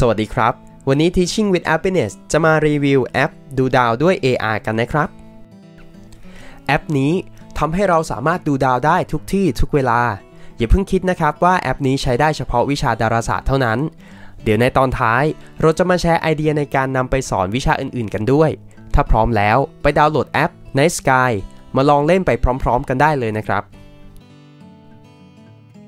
สวัสดีครับ วันนี้ Teaching with Happiness จะมารีวิวแอปดูดาวด้วย AR กันนะครับ แอปนี้ทำให้เราสามารถดูดาวได้ทุกที่ทุกเวลา อย่าเพิ่งคิดนะครับว่าแอปนี้ใช้ได้เฉพาะวิชาดาราศาสตร์เท่านั้น เดี๋ยวในตอนท้าย เราจะมาแชร์ไอเดียในการนำไปสอนวิชาอื่นๆ กันด้วย ถ้าพร้อมแล้วไปดาวน์โหลดแอป Night Sky มาลองเล่นไปพร้อม ๆ กันได้เลยนะครับ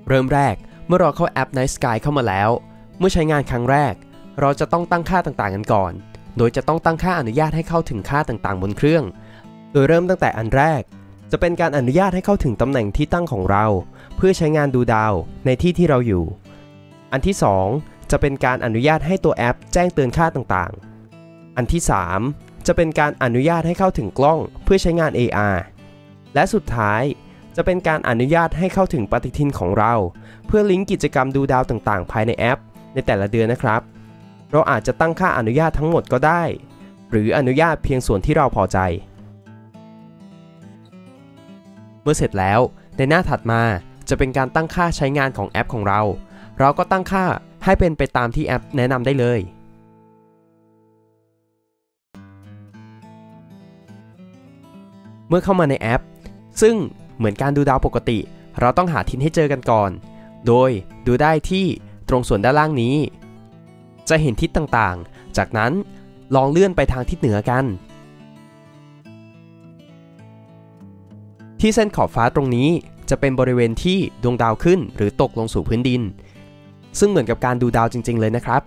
เริ่มแรกเมื่อเราเข้าแอป Night Sky เข้ามาแล้ว เมื่อใช้งานครั้งแรก เราจะต้องตั้งค่าต่างๆกันก่อน โดยจะต้องตั้งค่าอนุญาตให้เข้าถึงค่าต่างๆ บนเครื่อง โดยเริ่มตั้งแต่อันแรก จะเป็นการอนุญาตให้เข้าถึงตำแหน่งที่ตั้งของเรา เพื่อใช้งานดูดาวในที่ที่เราอยู่ อันที่ 2 จะเป็นการอนุญาตให้ตัวแอป แจ้งเตือนค่าต่างๆ อันที่ 3 จะเป็นการอนุญาตให้เข้าถึงกล้องเพื่อใช้งาน AR และสุดท้ายจะเป็นการอนุญาตให้เข้าถึงปฏิทินของเรา เพื่อลิงก์กิจกรรมดูดาวต่างๆ ภายในแอป ในแต่ละเดือนนะครับ เราอาจจะตั้งค่าอนุญาตทั้งหมดก็ได้ หรืออนุญาตเพียงส่วนที่เราพอใจ เมื่อเสร็จแล้วในหน้าถัดมาจะเป็นการตั้งค่าใช้งานของแอปของเรา เราก็ตั้งค่าให้เป็นไปตามที่แอปแนะนำได้เลย เมื่อเข้ามาในแอป ซึ่งเหมือนการดูดาวปกติ เราต้องหาทิศให้เจอกันก่อน โดยดูได้ที่ ตรงส่วนด้านล่างนี้ จะเห็นทิศต่างๆ จากนั้นลองเลื่อนไปทางทิศเหนือกัน ที่เส้นขอบฟ้าตรงนี้จะเป็นบริเวณที่ดวงดาวขึ้นหรือตกลงสู่พื้นดิน ซึ่งเหมือนกับการดูดาวจริง ๆ เลยนะครับ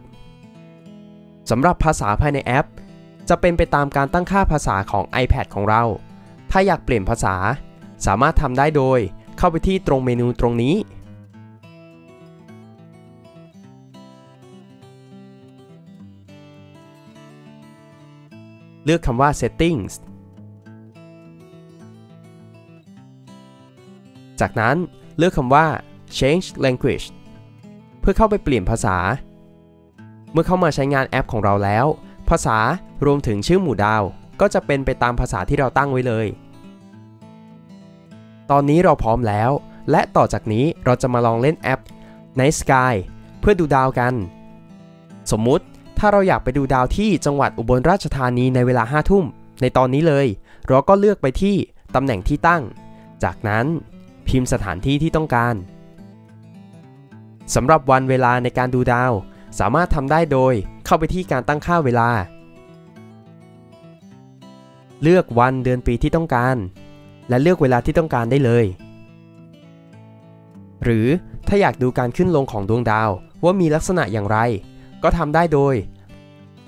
สำหรับภาษาภายในแอป จะเป็นไปตามการตั้งค่าภาษาของ iPad ของเรา ถ้าอยากเปลี่ยนภาษา สามารถทำได้โดย เข้าไปที่ตรงเมนูตรงนี้ เลือกคำว่า settings จากนั้นเลือกคำว่า change language เพื่อเข้าไปเปลี่ยนภาษา เมื่อเข้ามาใช้งานแอปของเราแล้ว ภาษารวมถึงชื่อหมู่ดาว ก็จะเป็นไปตามภาษาที่เราตั้งไว้เลย ตอนนี้เราพร้อมแล้ว และต่อจากนี้เราจะมาลองเล่นแอป Night Sky เพื่อดูดาวกัน สมมุติ ถ้าเราอยากไปดูดาวที่จังหวัดอุบลราชธานีในเวลา5ทุ่ม ในตอนนี้เลย เราก็เลือกไปที่ตำแหน่งที่ตั้ง จากนั้นพิมพ์สถานที่ที่ต้องการสำหรับวันเวลาในการดูดาว สามารถทำได้โดยเข้าไปที่การตั้งค่าเวลา เลือกวันเดือนปีที่ต้องการ และเลือกเวลาที่ต้องการได้เลย หรือถ้าอยากดูการขึ้นลงของดวงดาวว่ามีลักษณะอย่างไร ก็ทำได้โดย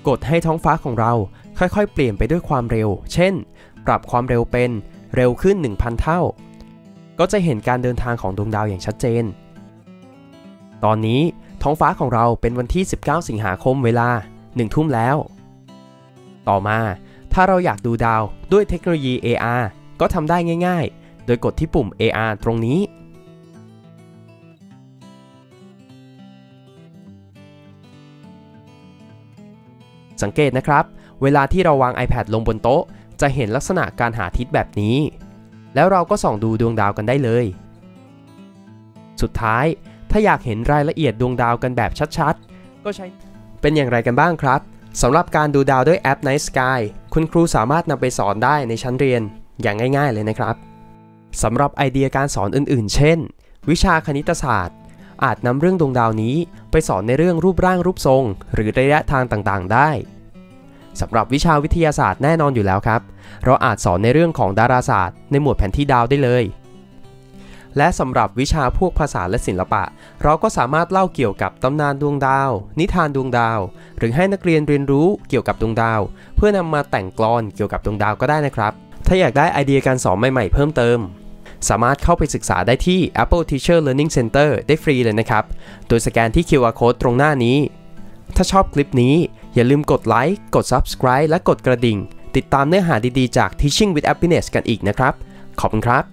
กดให้ท้องฟ้าของเราค่อยๆ เปลี่ยนไปด้วยความเร็ว เช่น ปรับความเร็วเป็นเร็วขึ้น 1,000 เท่า ก็จะเห็นการเดินทางของดวงดาวอย่างชัดเจน ตอนนี้ท้องฟ้าของเราเป็นวันที่ 19 สิงหาคมเวลา 1 ทุ่มแล้ว ต่อมาถ้าเราอยากดูดาวด้วยเทคโนโลยี AR ก็ทำได้ง่าย ๆ โดยกดที่ปุ่ม AR ตรงนี้ สังเกตนะครับ เวลาที่เราวาง iPad ลงบนโต๊ะ จะเห็นลักษณะการหาทิศแบบนี้ แล้วเราก็ส่องดูดวงดาวกันได้เลย สุดท้าย ถ้าอยากเห็นรายละเอียดดวงดาวกันแบบชัดๆ ก็ใช้ เป็นอย่างไรกันบ้างครับ สำหรับการดูดาวด้วยแอป Night Sky คุณครูสามารถนำไปสอนได้ในชั้นเรียนอย่างง่าย ๆ เลยนะครับ สำหรับไอเดียการสอนอื่น ๆ เช่น วิชาคณิตศาสตร์ อาจนำเรื่องดวงดาวนี้ ไปสอนในเรื่องรูปร่างรูปทรง หรือระยะทางต่างๆ ได้สำหรับวิชาวิทยาศาสตร์แน่นอนอยู่แล้วครับ เราอาจสอนในเรื่องของดาราศาสตร์ ในหมวดแผนที่ดาวได้เลย และสำหรับวิชาพวกภาษาและศิลปะ เราก็สามารถเล่าเกี่ยวกับตำนานดวงดาว นิทานดวงดาว หรือให้นักเรียนเรียนรู้เกี่ยวกับดวงดาว เพื่อนำมาแต่งกลอนเกี่ยวกับดวงดาวก็ได้นะครับ ถ้าอยากได้ไอเดียการสอนใหม่ๆเพิ่มเติม สามารถเข้าไปศึกษาได้ที่ Apple Teacher Learning Center ได้ฟรีเลยนะครับ โดยสแกนที่ QR Code ตรงหน้านี้ ถ้าชอบคลิปนี้อย่าลืมกดไลค์ กด Subscribe และกดกระดิ่ง ติดตามเนื้อหาดีๆจาก Teaching with Happiness กันอีกนะครับ ขอบคุณครับ